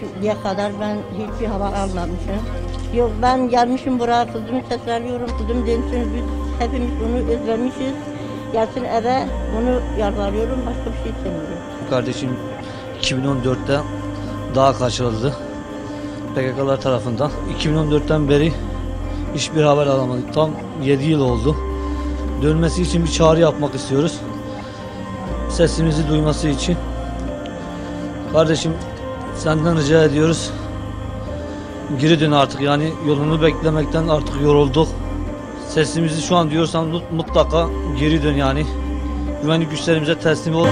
Şimdiye kadar ben hiçbir hava almamışım. Yok ben gelmişim buraya kızımı sesleniyorum. Kızım dönsün biz hepimiz onu özlemişiz. Gelsin eve onu yalvarıyorum. Başka bir şey istemiyorum. Kardeşim 2014'te dağa kaçırıldı. PKK'lar tarafından. 2014'ten beri hiçbir haber alamadık. Tam 7 yıl oldu. Dönmesi için bir çağrı yapmak istiyoruz. Sesimizi duyması için. Kardeşim senden rica ediyoruz. Geri dön artık yani yolunu beklemekten artık yorulduk. Sesimizi şu an diyorsan mutlaka geri dön yani. Güvenlik güçlerimize teslim ol.